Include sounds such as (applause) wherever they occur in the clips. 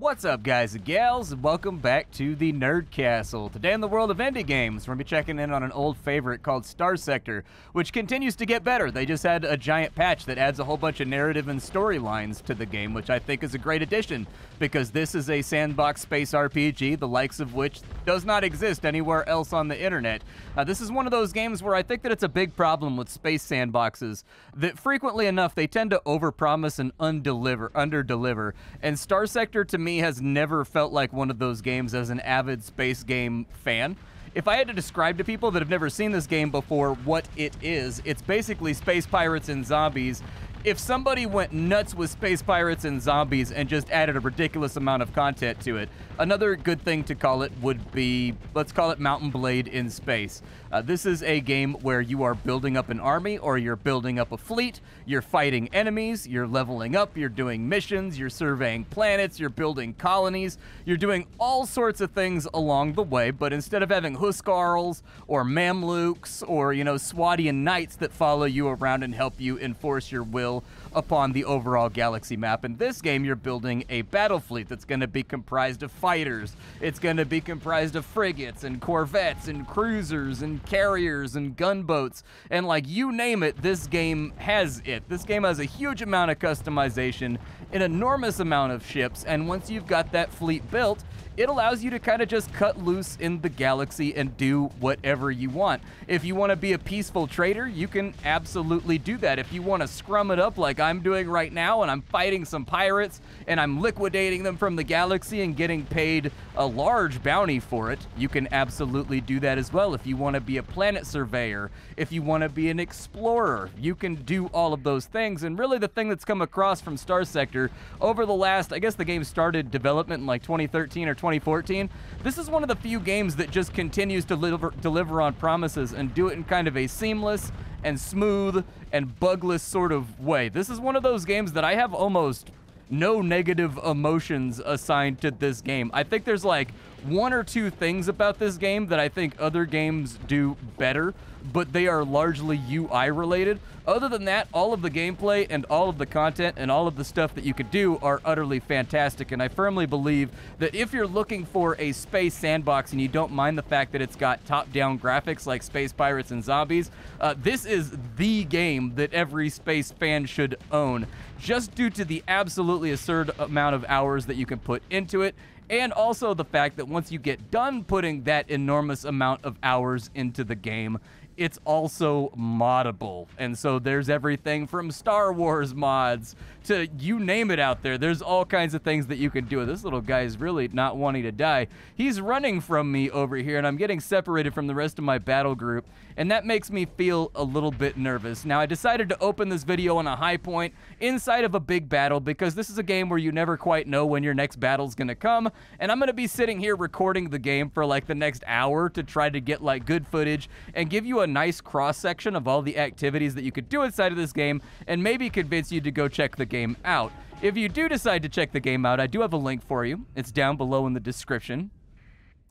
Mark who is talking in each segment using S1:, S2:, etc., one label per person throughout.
S1: What's up, guys and gals, and welcome back to the Nerd Castle. Today in the world of indie games, we're going to be checking in on an old favorite called Starsector, which continues to get better. They just had a giant patch that adds a whole bunch of narrative and storylines to the game, which I think is a great addition, because this is a sandbox space RPG, the likes of which does not exist anywhere else on the internet. Uh, this is one of those games where I think that it's a big problem with space sandboxes, that frequently enough, they tend to overpromise and undeliver, underdeliver, and Starsector, to me, me has never felt like one of those games as an avid space game fan. If I had to describe to people that have never seen this game before what it is, it's basically space pirates and zombies if somebody went nuts with space pirates and zombies and just added a ridiculous amount of content to it, another good thing to call it would be, let's call it Mount & Blade in space. Uh, this is a game where you are building up an army or you're building up a fleet, you're fighting enemies, you're leveling up, you're doing missions, you're surveying planets, you're building colonies, you're doing all sorts of things along the way, but instead of having Huskarls or Mamluks or, you know, Swadian knights that follow you around and help you enforce your will upon the overall galaxy map. In this game, you're building a battle fleet that's going to be comprised of fighters. It's going to be comprised of frigates and corvettes and cruisers and carriers and gunboats. And like you name it, this game has it. This game has a huge amount of customization, an enormous amount of ships, and once you've got that fleet built, it allows you to kind of just cut loose in the galaxy and do whatever you want. If you want to be a peaceful trader, you can absolutely do that. If you want to scrum it up like I'm doing right now and I'm fighting some pirates and I'm liquidating them from the galaxy and getting paid a large bounty for it, you can absolutely do that as well. If you want to be a planet surveyor, if you want to be an explorer, you can do all of those things. And really the thing that's come across from Starsector over the last, I guess the game started development in like 2013 or 2014, this is one of the few games that just continues to deliver, deliver on promises and do it in kind of a seamless and smooth and bugless sort of way. This is one of those games that I have almost no negative emotions assigned to this game. I think there's like one or two things about this game that I think other games do better, but they are largely UI related. Other than that, all of the gameplay and all of the content and all of the stuff that you could do are utterly fantastic. And I firmly believe that if you're looking for a space sandbox and you don't mind the fact that it's got top-down graphics like Space Pirates and Zombies, uh, this is the game that every space fan should own, just due to the absolutely absurd amount of hours that you can put into it and also the fact that once you get done putting that enormous amount of hours into the game, it's also moddable. And so there's everything from Star Wars mods to you name it out there. There's all kinds of things that you can do. This little guy is really not wanting to die. He's running from me over here, and I'm getting separated from the rest of my battle group, and that makes me feel a little bit nervous. Now, I decided to open this video on a high point inside of a big battle because this is a game where you never quite know when your next battle's gonna come, and I'm gonna be sitting here recording the game for like the next hour to try to get like good footage and give you a nice cross section of all the activities that you could do inside of this game and maybe convince you to go check the game out. If you do decide to check the game out, I do have a link for you. It's down below in the description.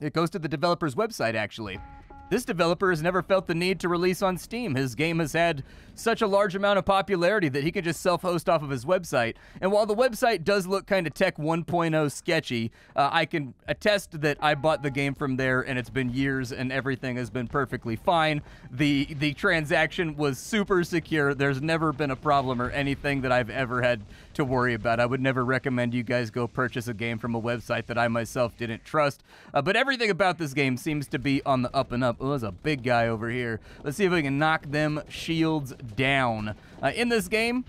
S1: It goes to the developer's website, actually. This developer has never felt the need to release on Steam. His game has had such a large amount of popularity that he can just self-host off of his website. And while the website does look kind of Tech 1.0 sketchy, uh, I can attest that I bought the game from there and it's been years and everything has been perfectly fine. The the transaction was super secure. There's never been a problem or anything that I've ever had to worry about. I would never recommend you guys go purchase a game from a website that I myself didn't trust. Uh, but everything about this game seems to be on the up and up. Oh, there's a big guy over here. Let's see if we can knock them shields down. Uh, in this game,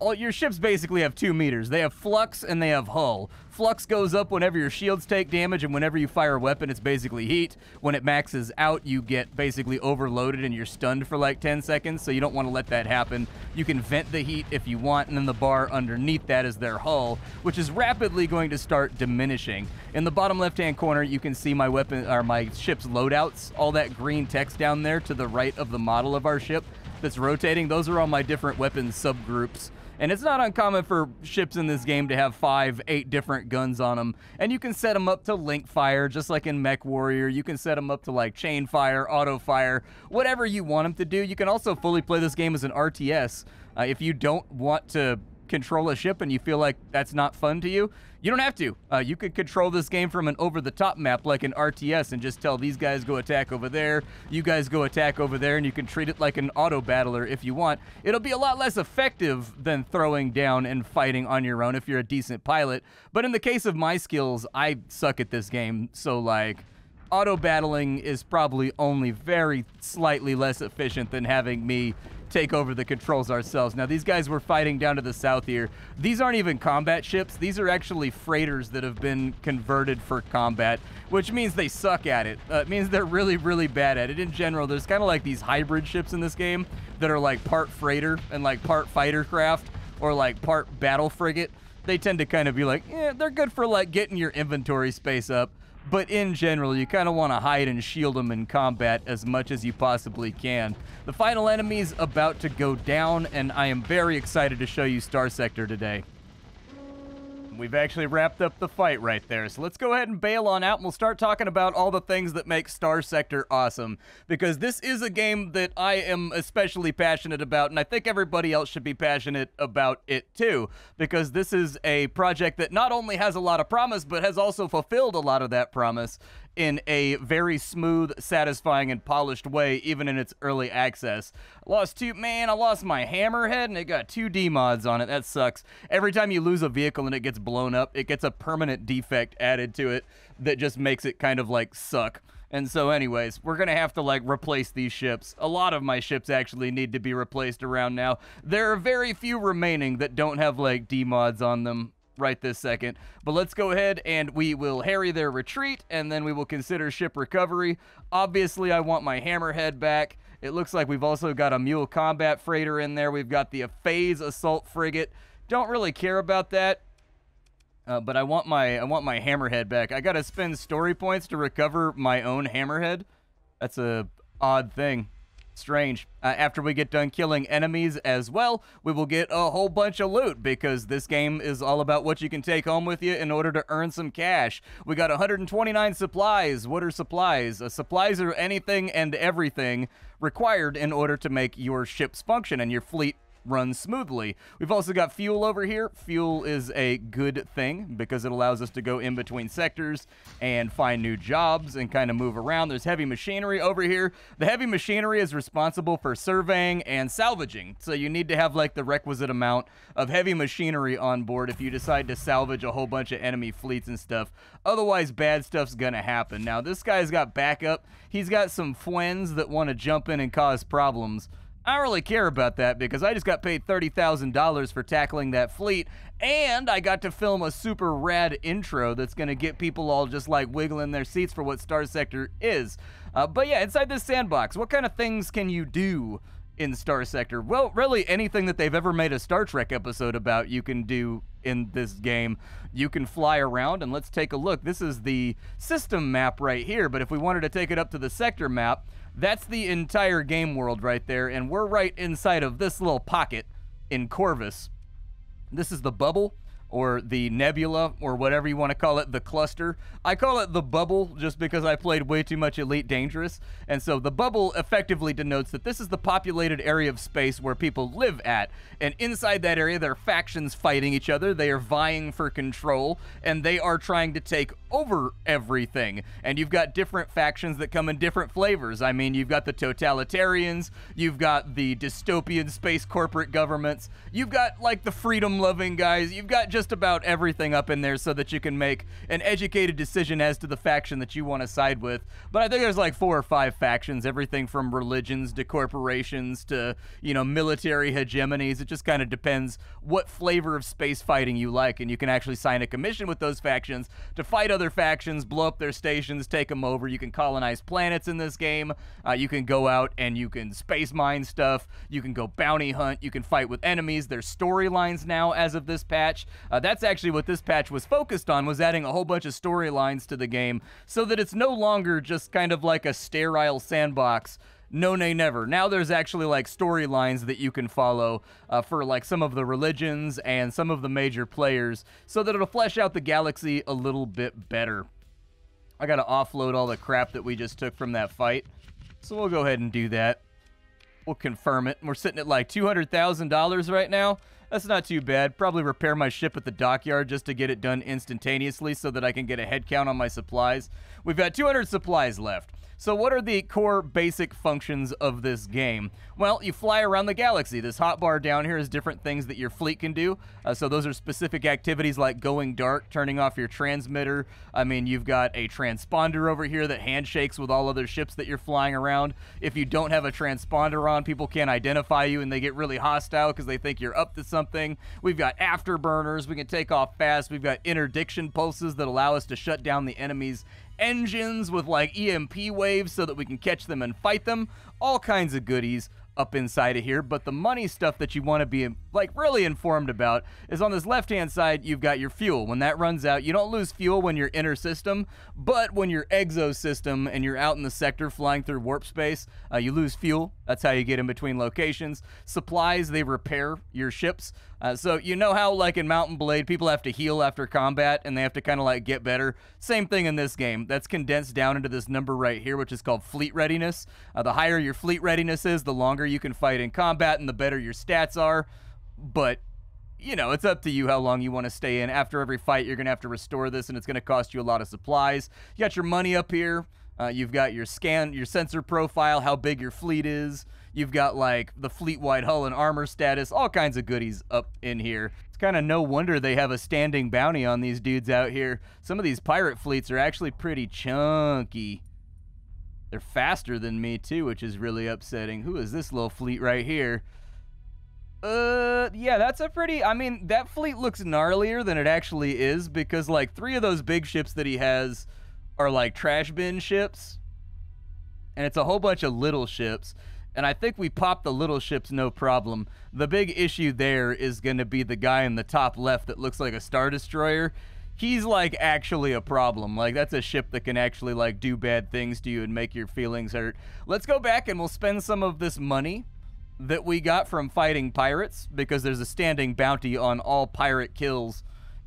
S1: all your ships basically have two meters. They have flux and they have hull. Flux goes up whenever your shields take damage, and whenever you fire a weapon, it's basically heat. When it maxes out, you get basically overloaded and you're stunned for like 10 seconds, so you don't want to let that happen. You can vent the heat if you want, and then the bar underneath that is their hull, which is rapidly going to start diminishing. In the bottom left-hand corner, you can see my weapon or my ship's loadouts. All that green text down there to the right of the model of our ship that's rotating. Those are all my different weapons subgroups. And it's not uncommon for ships in this game to have five, eight different guns on them. And you can set them up to link fire, just like in MechWarrior. You can set them up to like chain fire, auto fire, whatever you want them to do. You can also fully play this game as an RTS. Uh, if you don't want to control a ship and you feel like that's not fun to you, you don't have to. Uh, you could control this game from an over-the-top map like an RTS and just tell these guys go attack over there, you guys go attack over there, and you can treat it like an auto battler if you want. It'll be a lot less effective than throwing down and fighting on your own if you're a decent pilot. But in the case of my skills, I suck at this game, so like auto battling is probably only very slightly less efficient than having me take over the controls ourselves. Now, these guys were fighting down to the south here. These aren't even combat ships. These are actually freighters that have been converted for combat, which means they suck at it. Uh, it means they're really, really bad at it. In general, there's kind of like these hybrid ships in this game that are like part freighter and like part fighter craft or like part battle frigate. They tend to kind of be like, yeah, they're good for like getting your inventory space up but in general, you kind of want to hide and shield them in combat as much as you possibly can. The final enemy's about to go down, and I am very excited to show you Starsector today. We've actually wrapped up the fight right there. So let's go ahead and bail on out and we'll start talking about all the things that make Starsector awesome. Because this is a game that I am especially passionate about, and I think everybody else should be passionate about it too. Because this is a project that not only has a lot of promise, but has also fulfilled a lot of that promise in a very smooth, satisfying, and polished way, even in its early access. Lost two, man, I lost my hammerhead and it got two D-mods on it. That sucks. Every time you lose a vehicle and it gets blown up, it gets a permanent defect added to it that just makes it kind of like suck. And so anyways, we're going to have to like replace these ships. A lot of my ships actually need to be replaced around now. There are very few remaining that don't have like D-mods on them right this second. But let's go ahead and we will harry their retreat, and then we will consider ship recovery. Obviously, I want my hammerhead back. It looks like we've also got a mule combat freighter in there. We've got the phase assault frigate. Don't really care about that. Uh, but I want my I want my hammerhead back. I gotta spend story points to recover my own hammerhead. That's a odd thing strange. Uh, after we get done killing enemies as well, we will get a whole bunch of loot because this game is all about what you can take home with you in order to earn some cash. We got 129 supplies. What are supplies? Uh, supplies are anything and everything required in order to make your ships function and your fleet run smoothly. We've also got fuel over here. Fuel is a good thing because it allows us to go in between sectors and find new jobs and kind of move around. There's heavy machinery over here. The heavy machinery is responsible for surveying and salvaging. So you need to have like the requisite amount of heavy machinery on board if you decide to salvage a whole bunch of enemy fleets and stuff. Otherwise, bad stuff's gonna happen. Now, this guy's got backup. He's got some friends that want to jump in and cause problems. I don't really care about that because I just got paid $30,000 for tackling that fleet, and I got to film a super rad intro that's going to get people all just like wiggling their seats for what Starsector is. Uh, but yeah, inside this sandbox, what kind of things can you do in Starsector? Well, really anything that they've ever made a Star Trek episode about, you can do in this game. You can fly around, and let's take a look. This is the system map right here, but if we wanted to take it up to the sector map, that's the entire game world right there, and we're right inside of this little pocket in Corvus. This is the bubble or the nebula or whatever you want to call it, the cluster. I call it the bubble just because I played way too much Elite Dangerous. And so the bubble effectively denotes that this is the populated area of space where people live at. And inside that area, there are factions fighting each other. They are vying for control and they are trying to take over everything. And you've got different factions that come in different flavors. I mean, you've got the totalitarians, you've got the dystopian space corporate governments, you've got like the freedom loving guys, you've got just just about everything up in there so that you can make an educated decision as to the faction that you want to side with. But I think there's like four or five factions, everything from religions to corporations to, you know, military hegemonies. It just kind of depends what flavor of space fighting you like. And you can actually sign a commission with those factions to fight other factions, blow up their stations, take them over. You can colonize planets in this game. Uh, you can go out and you can space mine stuff. You can go bounty hunt. You can fight with enemies. There's storylines now as of this patch. Uh, that's actually what this patch was focused on, was adding a whole bunch of storylines to the game so that it's no longer just kind of like a sterile sandbox. No nay never. Now there's actually like storylines that you can follow uh, for like some of the religions and some of the major players so that it'll flesh out the galaxy a little bit better. I gotta offload all the crap that we just took from that fight. So we'll go ahead and do that. We'll confirm it. We're sitting at like $200000 right now That's not too bad. Probably repair my ship at the dockyard just to get it done instantaneously so that I can get a head count on my supplies. We've got 200 supplies left. So, what are the core basic functions of this game? Well, you fly around the galaxy. This hotbar down here is different things that your fleet can do. Uh, so, those are specific activities like going dark, turning off your transmitter. I mean, you've got a transponder over here that handshakes with all other ships that you're flying around. If you don't have a transponder on, people can't identify you and they get really hostile because they think you're up to something. We've got afterburners. We can take off fast. We've got interdiction pulses that allow us to shut down the enemy's engines with like EMP waves so that we can catch them and fight them. All kinds of goodies up inside of here, but the money stuff that you want to be like really informed about is on this left-hand side, you've got your fuel. When that runs out, you don't lose fuel when you're inner system, but when you're exosystem and you're out in the sector flying through warp space, uh, you lose fuel. That's how you get in between locations. Supplies, they repair your ships. Uh, so you know how, like in Mount & Blade, people have to heal after combat and they have to kind of like get better. Same thing in this game. That's condensed down into this number right here, which is called fleet readiness. Uh, the higher your fleet readiness is, the longer you can fight in combat and the better your stats are. But you know, it's up to you how long you want to stay in. After every fight, you're going to have to restore this, and it's going to cost you a lot of supplies. You got your money up here. Uh, you've got your scan, your sensor profile, how big your fleet is. You've got like the fleet-wide hull and armor status, all kinds of goodies up in here. It's kind of no wonder they have a standing bounty on these dudes out here. Some of these pirate fleets are actually pretty chunky. They're faster than me too, which is really upsetting. Who is this little fleet right here? Uh, yeah, that's a pretty. I mean, that fleet looks gnarlier than it actually is because, like, three of those big ships that he has are like trash bin ships, and it's a whole bunch of little ships. And I think we popped the little ships no problem. The big issue there is going to be the guy in the top left that looks like a Star Destroyer. He's like actually a problem. Like, that's a ship that can actually like do bad things to you and make your feelings hurt. Let's go back and we'll spend some of this money that we got from fighting pirates because there's a standing bounty on all pirate kills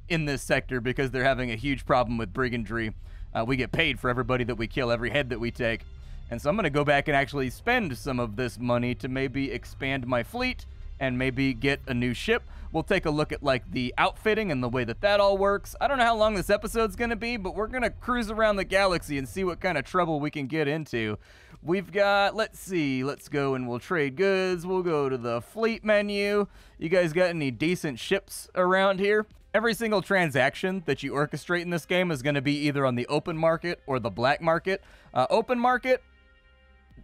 S1: in this sector because they're having a huge problem with brigandry. Uh, we get paid for everybody that we kill, every head that we take. And so I'm going to go back and actually spend some of this money to maybe expand my fleet and maybe get a new ship. We'll take a look at like the outfitting and the way that that all works. I don't know how long this episode's going to be, but we're going to cruise around the galaxy and see what kind of trouble we can get into. We've got, let's see, let's go and we'll trade goods. We'll go to the fleet menu. You guys got any decent ships around here? Every single transaction that you orchestrate in this game is going to be either on the open market or the black market. Uh, open market,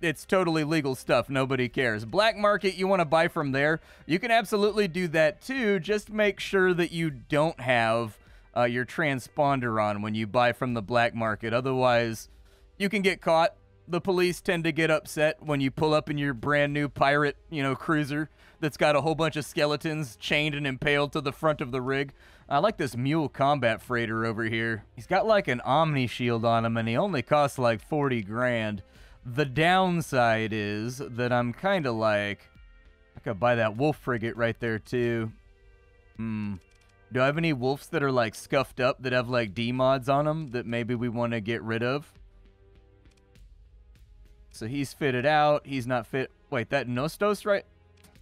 S1: it's totally legal stuff. Nobody cares. Black market, you want to buy from there. You can absolutely do that too. Just make sure that you don't have uh, your transponder on when you buy from the black market. Otherwise, you can get caught. The police tend to get upset when you pull up in your brand new pirate, you know, cruiser that's got a whole bunch of skeletons chained and impaled to the front of the rig. I like this mule combat freighter over here. He's got like an Omni shield on him and he only costs like 40 grand. The downside is that I'm kind of like, I could buy that wolf frigate right there too. Hmm. Do I have any wolves that are like scuffed up that have like D mods on them that maybe we want to get rid of? So he's fitted out. He's not fit. Wait, that Nostos right?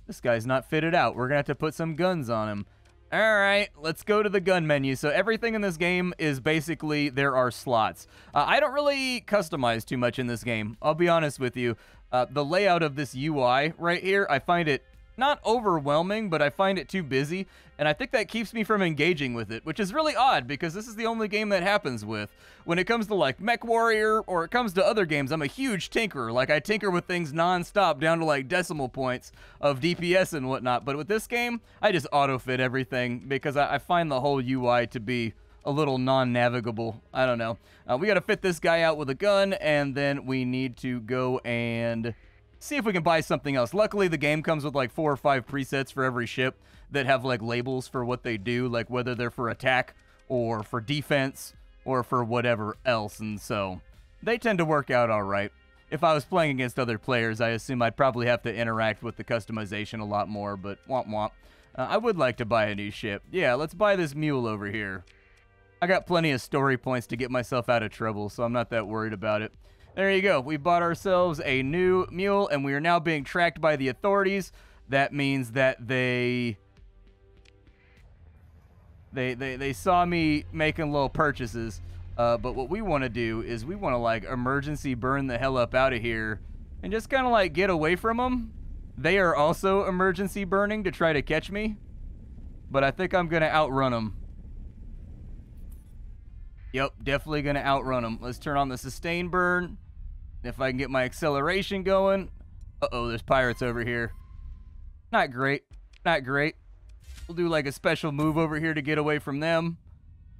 S1: This guy's not fitted out. We're going to have to put some guns on him. All right, let's go to the gun menu. So everything in this game is basically there are slots. Uh, I don't really customize too much in this game. I'll be honest with you. Uh, the layout of this UI right here, I find it not overwhelming, but I find it too busy, and I think that keeps me from engaging with it, which is really odd because this is the only game that happens with. When it comes to like MechWarrior or it comes to other games, I'm a huge tinkerer. Like I tinker with things non-stop down to like decimal points of DPS and whatnot. But with this game, I just auto-fit everything because I, I find the whole UI to be a little non-navigable. I don't know. Uh, we got to fit this guy out with a gun, and then we need to go and see if we can buy something else. Luckily, the game comes with like four or five presets for every ship that have like labels for what they do, like whether they're for attack or for defense or for whatever else. And so they tend to work out all right. If I was playing against other players, I assume I'd probably have to interact with the customization a lot more, but womp womp. Uh, I would like to buy a new ship. Yeah, let's buy this mule over here. I got plenty of story points to get myself out of trouble, so I'm not that worried about it. There you go. We bought ourselves a new mule, and we are now being tracked by the authorities. That means that they They they they saw me making little purchases. Uh, but what we want to do is we want to like emergency burn the hell up out of here and just kind of like get away from them. They are also emergency burning to try to catch me, but I think I'm going to outrun them. Yep, definitely going to outrun them. Let's turn on the sustain burn. If I can get my acceleration going. Uh-oh, there's pirates over here. Not great. Not great. We'll do like a special move over here to get away from them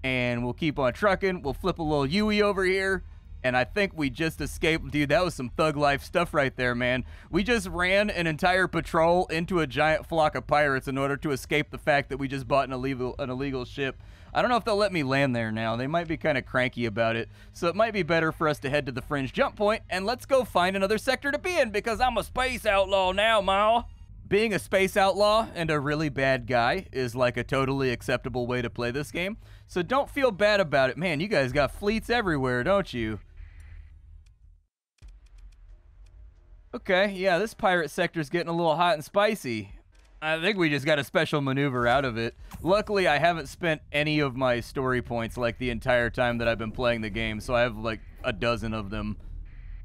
S1: and we'll keep on trucking. We'll flip a little Yui over here. And I think we just escaped. Dude, that was some thug life stuff right there, man. We just ran an entire patrol into a giant flock of pirates in order to escape the fact that we just bought an illegal an illegal ship. I don't know if they'll let me land there now. They might be kind of cranky about it. So it might be better for us to head to the fringe jump point and let's go find another sector to be in because I'm a space outlaw now, Ma being a space outlaw and a really bad guy is like a totally acceptable way to play this game. So don't feel bad about it. Man, you guys got fleets everywhere, don't you? Okay, yeah, this pirate sector's getting a little hot and spicy. I think we just got a special maneuver out of it. Luckily, I haven't spent any of my story points like the entire time that I've been playing the game, so I have like a dozen of them.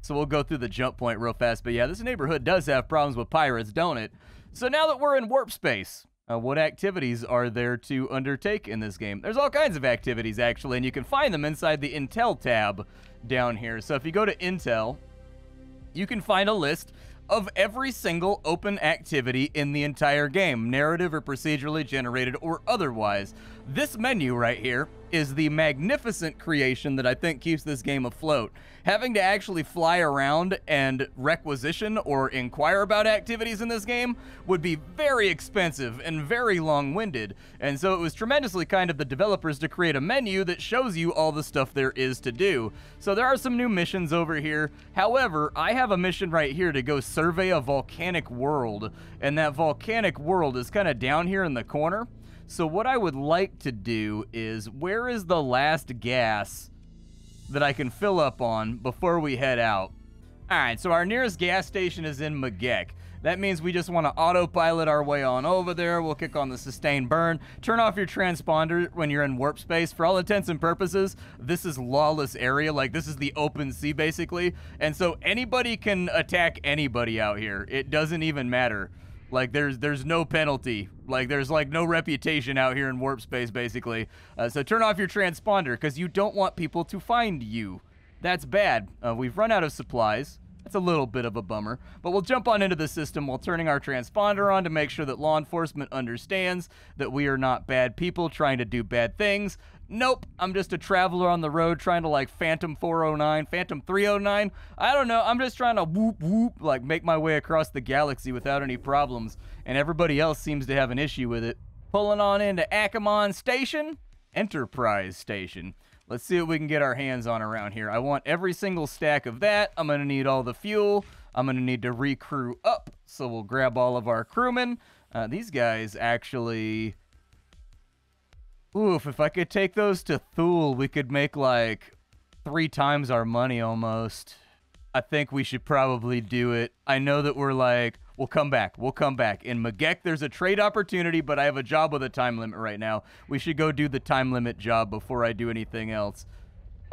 S1: So we'll go through the jump point real fast. But yeah, this neighborhood does have problems with pirates, don't it? So now that we're in warp space, uh, what activities are there to undertake in this game? There's all kinds of activities, actually, and you can find them inside the Intel tab down here. So if you go to Intel, you can find a list of every single open activity in the entire game, narrative or procedurally generated or otherwise. This menu right here is the magnificent creation that I think keeps this game afloat. Having to actually fly around and requisition or inquire about activities in this game would be very expensive and very long-winded, and so it was tremendously kind of the developers to create a menu that shows you all the stuff there is to do. So there are some new missions over here. However, I have a mission right here to go survey a volcanic world, and that volcanic world is kind of down here in the corner. So what I would like to do is, where is the last gas that I can fill up on before we head out? All right, so our nearest gas station is in Magec. That means we just want to autopilot our way on over there. We'll kick on the sustain burn. Turn off your transponder when you're in warp space. For all intents and purposes, this is lawless area. Like, this is the open sea, basically. And so anybody can attack anybody out here. It doesn't even matter. Like there's there's no penalty. Like there's like no reputation out here in warp space basically. Uh, so turn off your transponder because you don't want people to find you. That's bad. Uh, we've run out of supplies. That's a little bit of a bummer, but we'll jump on into the system while turning our transponder on to make sure that law enforcement understands that we are not bad people trying to do bad things. Nope, I'm just a traveler on the road trying to like Phantom 409, Phantom 309. I don't know, I'm just trying to whoop whoop, like make my way across the galaxy without any problems, and everybody else seems to have an issue with it. Pulling on into Achaman Station, Enterprise Station. Let's see what we can get our hands on around here. I want every single stack of that. I'm to need all the fuel. I'm to need to recrew up, so we'll grab all of our crewmen. Uh, these guys actually... Oof, if I could take those to Thule, we could make like three times our money almost. I think we should probably do it. I know that we're like, we'll come back. We'll come back. In Magec, there's a trade opportunity, but I have a job with a time limit right now. We should go do the time limit job before I do anything else.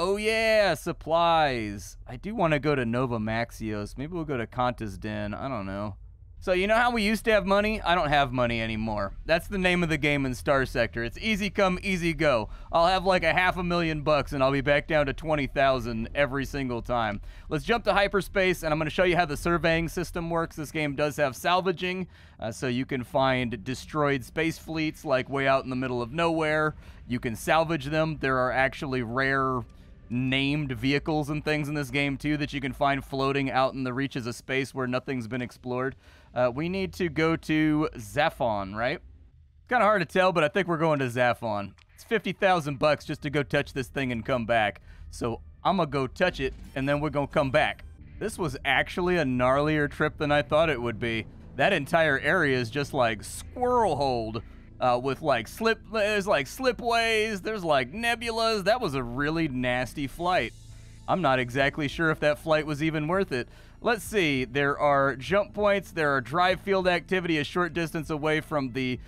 S1: Oh, yeah, supplies. I do want to go to Nova Maxios. Maybe we'll go to Kanta's Den. I don't know. So you know how we used to have money? I don't have money anymore. That's the name of the game in Starsector. It's easy come, easy go. I'll have like a half a million bucks and I'll be back down to 20,000 every single time. Let's jump to hyperspace and I'm going to show you how the surveying system works. This game does have salvaging, uh, so you can find destroyed space fleets like way out in the middle of nowhere. You can salvage them. There are actually rare named vehicles and things in this game too that you can find floating out in the reaches of space where nothing's been explored. Uh, we need to go to Zaphon, right? It's kind of hard to tell, but I think we're going to Zaphon. It's 50,000 bucks just to go touch this thing and come back. So I'm to go touch it, and then we're to come back. This was actually a gnarlier trip than I thought it would be. That entire area is just like squirrel hold uh, with like slip, there's like slipways, there's like nebulas. That was a really nasty flight. I'm not exactly sure if that flight was even worth it. Let's see. There are jump points. There are drive field activity a short distance away from the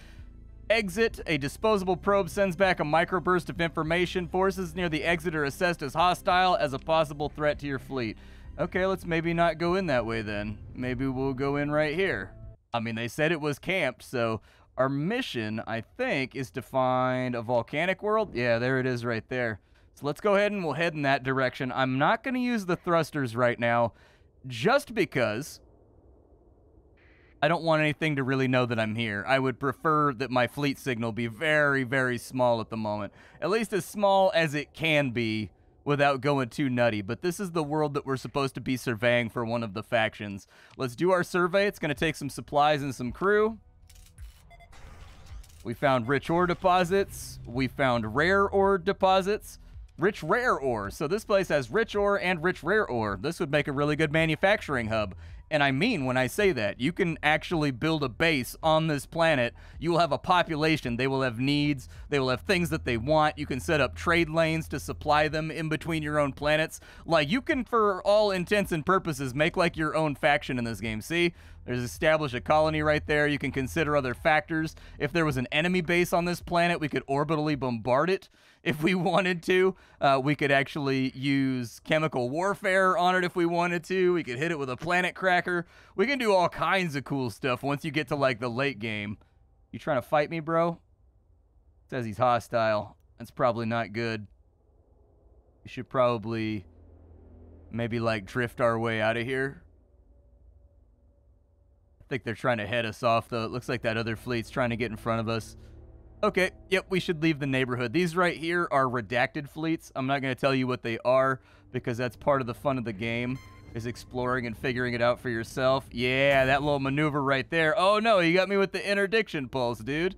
S1: Exit. A disposable probe sends back a microburst of information. Forces near the exit are assessed as hostile as a possible threat to your fleet. Okay, let's maybe not go in that way then. Maybe we'll go in right here. I mean, they said it was camped, so our mission, I think, is to find a volcanic world. Yeah, there it is right there. So let's go ahead and we'll head in that direction. I'm not going to use the thrusters right now just because I don't want anything to really know that I'm here. I would prefer that my fleet signal be very, very small at the moment. At least as small as it can be without going too nutty. But this is the world that we're supposed to be surveying for one of the factions. Let's do our survey. It's going to take some supplies and some crew. We found rich ore deposits. We found rare ore deposits. Rich rare ore. So this place has rich ore and rich rare ore. This would make a really good manufacturing hub. And I mean when I say that, you can actually build a base on this planet. You will have a population. They will have needs. They will have things that they want. You can set up trade lanes to supply them in between your own planets. Like, you can, for all intents and purposes, make like your own faction in this game. See? There's establish a colony right there. You can consider other factors. If there was an enemy base on this planet, we could orbitally bombard it if we (laughs) wanted to. Uh, we could actually use chemical warfare on it if we wanted to. We could hit it with a planet cracker. We can do all kinds of cool stuff once you get to like the late game. You trying to fight me, bro? Says he's hostile. That's probably not good. We should probably maybe like drift our way out of here. Think they're trying to head us off though. It looks like that other fleet's trying to get in front of us. Okay, yep, we should leave the neighborhood. These right here are redacted fleets. I'm not going to tell you what they are because that's part of the fun of the game is exploring and figuring it out for yourself. Yeah, that little maneuver right there. Oh no, you got me with the interdiction pulse, dude.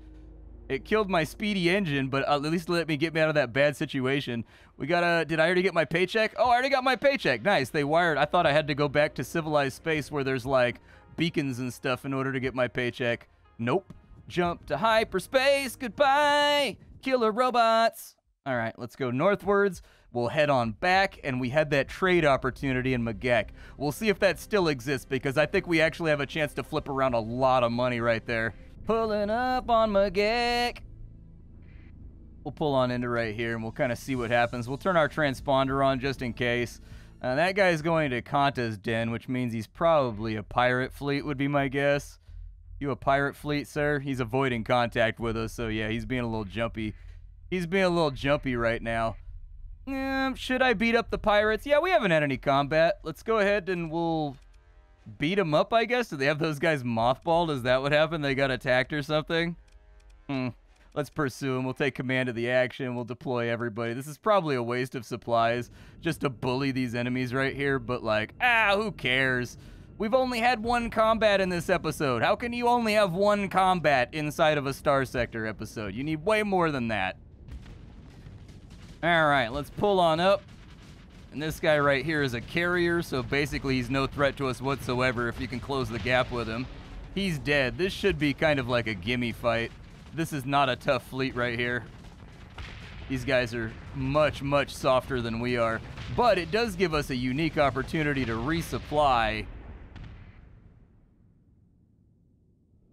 S1: It killed my speedy engine, but at least let me get me out of that bad situation. We gotta, did I already get my paycheck? Oh, I already got my paycheck. Nice, they wired. I thought I had to go back to civilized space where there's like beacons and stuff in order to get my paycheck. Nope. Jump to hyperspace. Goodbye, killer robots. All right, let's go northwards. We'll head on back, and we had that trade opportunity in Magec. We'll see if that still exists, because I think we actually have a chance to flip around a lot of money right there. Pulling up on Magec. We'll pull on into right here, and we'll kind of see what happens. We'll turn our transponder on just in case. Uh, that guy's going to Kanta's den, which means he's probably a pirate fleet, would be my guess. You a pirate fleet, sir? He's avoiding contact with us, so yeah, he's being a little jumpy. He's being a little jumpy right now. Um, should I beat up the pirates? Yeah, we haven't had any combat. Let's go ahead and we'll beat them up, I guess. Do they have those guys mothballed? Is that what happened? They got attacked or something? Hmm. Let's pursue him. We'll take command of the action. We'll deploy everybody. This is probably a waste of supplies just to bully these enemies right here, but like, ah, who cares? We've only had one combat in this episode. How can you only have one combat inside of a Starsector episode? You need way more than that. All right, let's pull on up. And this guy right here is a carrier, so basically he's no threat to us whatsoever if you can close the gap with him. He's dead. This should be kind of like a gimme fight. This is not a tough fleet right here. These guys are much, much softer than we are. But it does give us a unique opportunity to resupply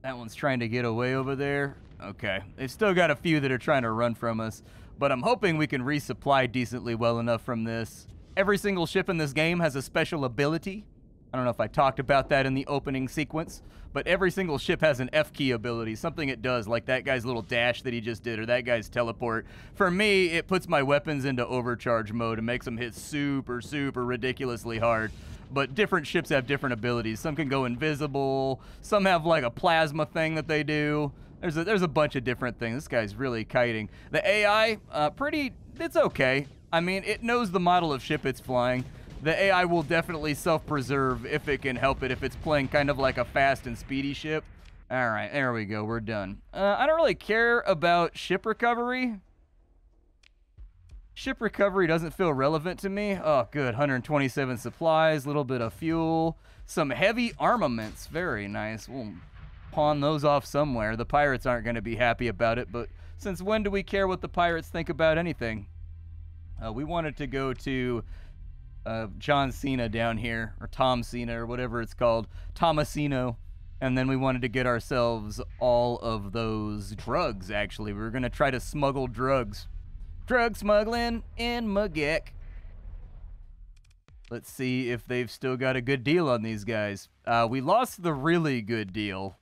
S1: That one's trying to get away over there. Okay. They've still got a few that are trying to run from us, but I'm hoping we can resupply decently well enough from this. Every single ship in this game has a special ability. I don't know if I talked about that in the opening sequence, but every single ship has an F key ability, something it does, like that guy's little dash that he just did, or that guy's teleport. For me, it puts my weapons into overcharge mode and makes them hit super, super ridiculously hard but different ships have different abilities. Some can go invisible. Some have like a plasma thing that they do. There's a, there's a bunch of different things. This guy's really kiting. The AI, uh, pretty, it's okay. I mean, it knows the model of ship it's flying. The AI will definitely self-preserve if it can help it, if it's playing kind of like a fast and speedy ship. All right, there we go. We're done. Uh, I don't really care about ship recovery. Ship recovery doesn't feel relevant to me. Oh, good. 127 supplies, a little bit of fuel, some heavy armaments. Very nice. We'll pawn those off somewhere. The pirates aren't going to be happy about it, but since when do we care what the pirates think about anything? Uh, we wanted to go to uh, John Cena down here, or Tom Cena, or whatever it's called. Tomasino. And then we wanted to get ourselves all of those drugs, actually. We were going to try to smuggle drugs. Drug smuggling in Magec. Let's see if they've still got a good deal on these guys. Uh, we lost the really good deal,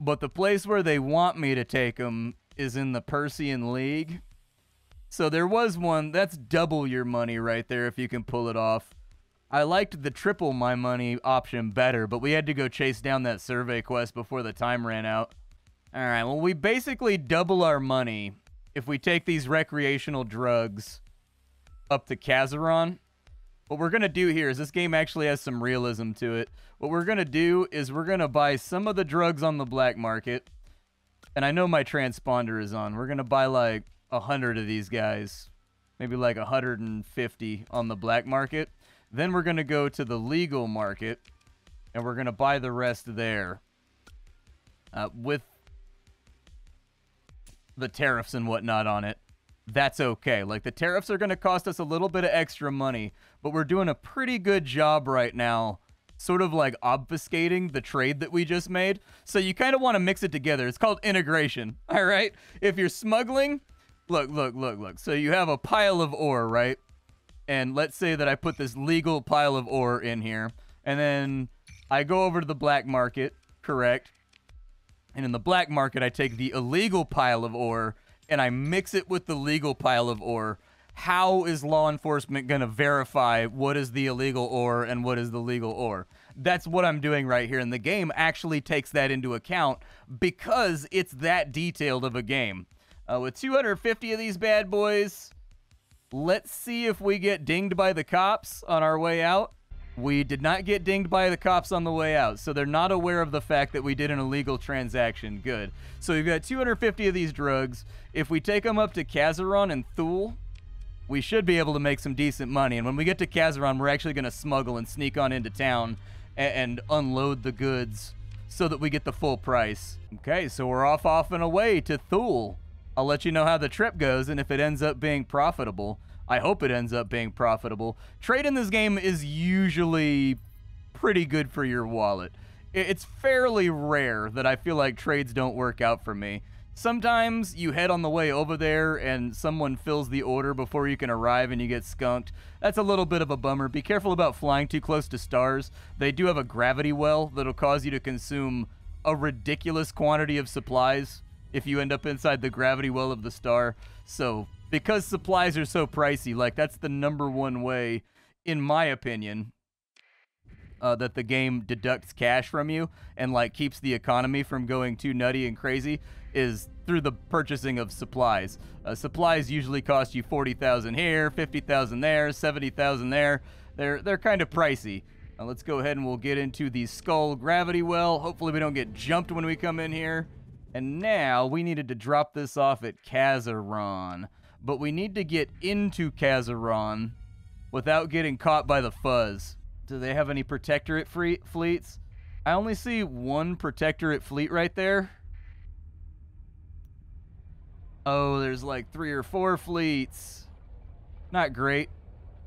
S1: but the place where they want me to take them is in the Persean League. So there was one, that's double your money right there if you can pull it off. I liked the triple my money option better, but we had to go chase down that survey quest before the time ran out. All right, well, we basically double our money if we take these recreational drugs up to Kazeron. What we're going to do here is this game actually has some realism to it. What we're going to do is we're going to buy some of the drugs on the black market. And I know my transponder is on. We're going to buy like 100 of these guys. Maybe like 150 on the black market. Then we're going to go to the legal market. And we're going to buy the rest there. Uh, with the tariffs and whatnot on it, that's okay. Like, the tariffs are going to cost us a little bit of extra money, but we're doing a pretty good job right now, sort of like obfuscating the trade that we just made. So you kind of want to mix it together. It's called integration, (laughs) all right? If you're smuggling, look, look, look, look. So you have a pile of ore, right? And let's say that I put this legal pile of ore in here, and then I go over to the black market, correct? And in the black market, I take the illegal pile of ore and I mix it with the legal pile of ore. How is law enforcement going to verify what is the illegal ore and what is the legal ore? That's what I'm doing right here. And the game actually takes that into account because it's that detailed of a game. Uh, with 250 of these bad boys, let's see if we get dinged by the cops on our way out. We did not get dinged by the cops on the way out, so they're not aware of the fact that we did an illegal transaction. Good. So we've got 250 of these drugs. If we take them up to Kazeron and Thule, we should be able to make some decent money. And when we get to Kazeron, we're actually going to smuggle and sneak on into town and, and unload the goods so that we get the full price. Okay, so we're off, off and away to Thule. I'll let you know how the trip goes and if it ends up being profitable. I hope it ends up being profitable. Trade in this game is usually pretty good for your wallet. It's fairly rare that I feel like trades don't work out for me. Sometimes you head on the way over there and someone fills the order before you can arrive and you get skunked. That's a little bit of a bummer. Be careful about flying too close to stars. They do have a gravity well that'll cause you to consume a ridiculous quantity of supplies if you end up inside the gravity well of the star. So because supplies are so pricey, like that's the number one way, in my opinion, uh, that the game deducts cash from you and like keeps the economy from going too nutty and crazy is through the purchasing of supplies. Uh, supplies usually cost you forty thousand here, fifty thousand there, seventy thousand there. They're they're kind of pricey. Uh, let's go ahead and we'll get into the skull gravity well. Hopefully we don't get jumped when we come in here. And now we needed to drop this off at Kazeron but we need to get into Kazeron without getting caught by the fuzz. Do they have any protectorate fleets? I only see one protectorate fleet right there. Oh, there's like three or four fleets. Not great.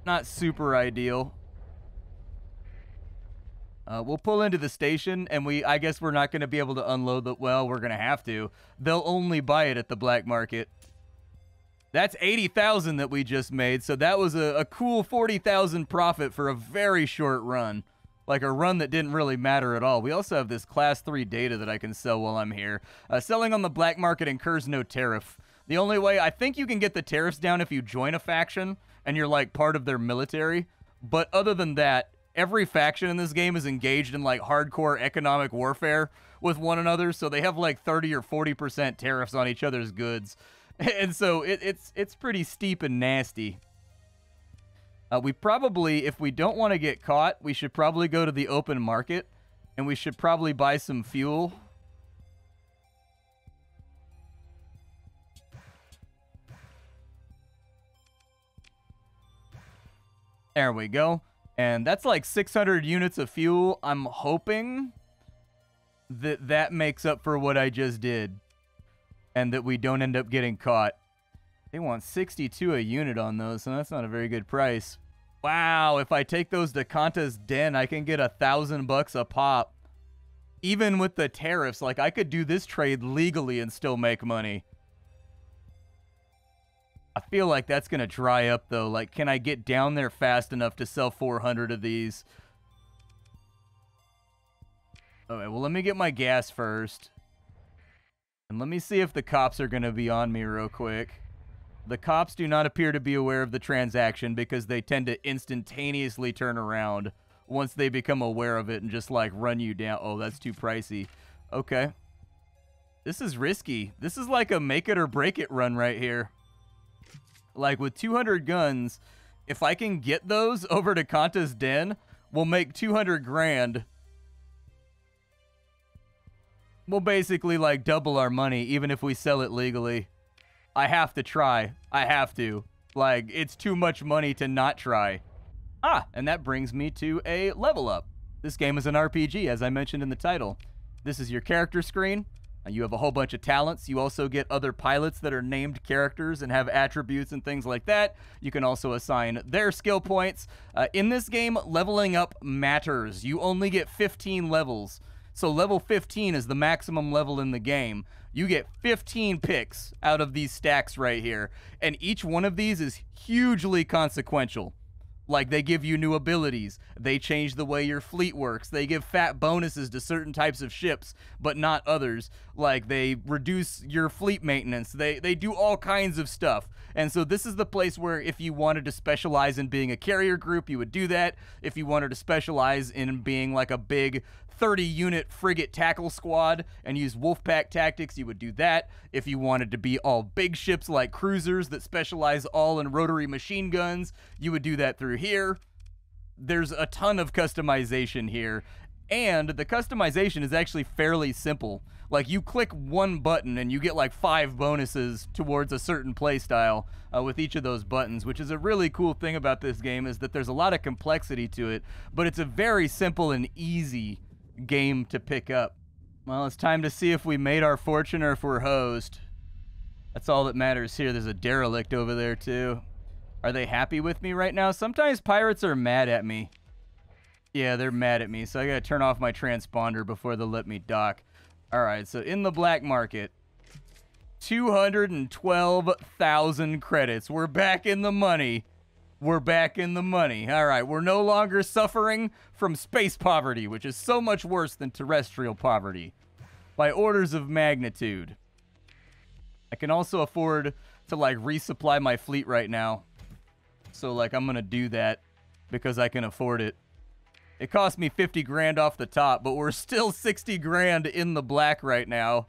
S1: Not super ideal. Uh, we'll pull into the station, and we I guess we're not going to be able to unload the... Well, we're going to have to. They'll only buy it at the black market. That's 80,000 that we just made. So that was a, a cool 40,000 profit for a very short run. Like a run that didn't really matter at all. We also have this class 3 data that I can sell while I'm here. Uh, selling on the black market incurs no tariff. The only way, I think you can get the tariffs down if you join a faction and you're like part of their military. But other than that, every faction in this game is engaged in like hardcore economic warfare with one another. So they have like 30 or 40% tariffs on each other's goods. (laughs) and so it, it's it's pretty steep and nasty. Uh, we probably, if we don't want to get caught, we should probably go to the open market, and we should probably buy some fuel. There we go. And that's like 600 units of fuel. I'm hoping that that makes up for what I just did and that we don't end up getting caught. They want 62 a unit on those, so that's not a very good price. Wow, if I take those to Kanta's Den, I can get a thousand bucks a pop. even with the tariffs, like I could do this trade legally and still make money. I feel like that's going to dry up though. Like, can I get down there fast enough to sell 400 of these? Okay, well, let me get my gas first. And let me see if the cops are going to be on me real quick. The cops do not appear to be aware of the transaction because they tend to instantaneously turn around once they become aware of it and just like run you down. Oh, that's too pricey. Okay. This is risky. This is like a make it or break it run right here. Like with 200 guns, if I can get those (laughs) over to Kanta's Den, we'll make 200 grand. We'll basically like double our money even if we sell it legally. I have to try. I have to. Like, it's too much money to not try. Ah, and that brings me to a level up. This game is an RPG, as I mentioned in the title. This is your character screen. You have a whole bunch of talents. You also get other pilots that are named characters and have attributes and things like that. You can also assign their skill points. Uh, in this game, leveling up matters. You only get 15 levels. So level 15 is the maximum level in the game. You get 15 picks out of these stacks right here, and each one of these is hugely consequential. Like they give you new abilities, they change the way your fleet works, they give fat bonuses to certain types of ships, but not others. Like they reduce your fleet maintenance, they they do all kinds of stuff. And so this is the place where if you wanted to specialize in being a carrier group, you would do that. If you wanted to specialize in being like a big 30 unit frigate tackle squad and use Wolfpack tactics, you would do that. If you wanted to be all big ships like cruisers that specialize all in rotary machine guns, you would do that through here. There's a ton of customization here, and the customization is actually fairly simple. Like you click one button and you get like five bonuses towards a certain playstyle uh, with each of those buttons, which is a really cool thing about this game is that there's a lot of complexity to it, but it's a very simple and easy game to pick up. Well, it's time to see if we made our fortune or if we're hosed. That's all that matters here. There's a derelict over there, too. Are they happy with me right now? Sometimes pirates are mad at me. Yeah, they're mad at me, so I gotta turn off my transponder before they'll let me dock. Alright, so in the black market, 212,000 credits. We're back in the money we're back in the money. All right, we're no longer suffering from space poverty, which is so much worse than terrestrial poverty by orders of magnitude. I can also afford to like resupply my fleet right now. So like I'm going to do that because I can afford it. It cost me 50 grand off the top, but we're still 60 grand in the black right now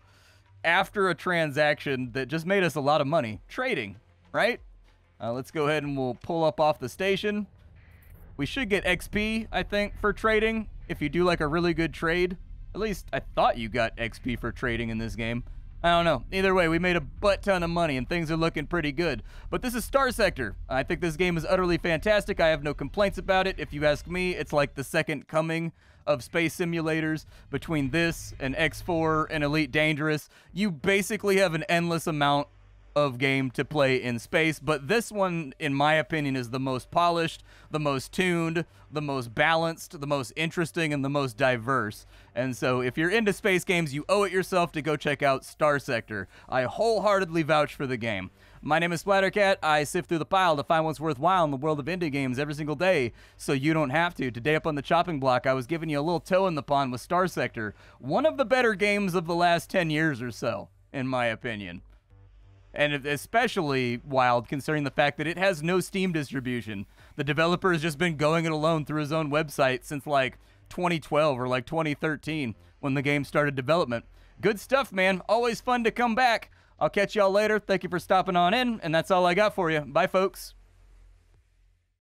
S1: after a transaction that just made us a lot of money trading, right? Uh, let's go ahead and we'll pull up off the station. We should get XP, I think, for trading if you do like a really good trade. At least I thought you got XP for trading in this game. I don't know. Either way, we made a butt ton of money and things are looking pretty good. But this is Starsector. I think this game is utterly fantastic. I have no complaints about it. If you ask me, it's like the second coming of space simulators between this and X4 and Elite Dangerous. You basically have an endless amount of game to play in space, but this one, in my opinion, is the most polished, the most tuned, the most balanced, the most interesting, and the most diverse. And so, if you're into space games, you owe it yourself to go check out Starsector. I wholeheartedly vouch for the game. My name is Splattercat. I sift through the pile to find what's worthwhile in the world of indie games every single day, so you don't have to. Today up on the chopping block, I was giving you a little toe in the pond with Starsector, one of the better games of the last 10 years or so, in my opinion and especially wild considering the fact that it has no Steam distribution. The developer has just been going it alone through his own website since like 2012 or like 2013 when the game started development. Good stuff, man. Always fun to come back. I'll catch y'all later. Thank you for stopping on in, and that's all I got for you. Bye, folks.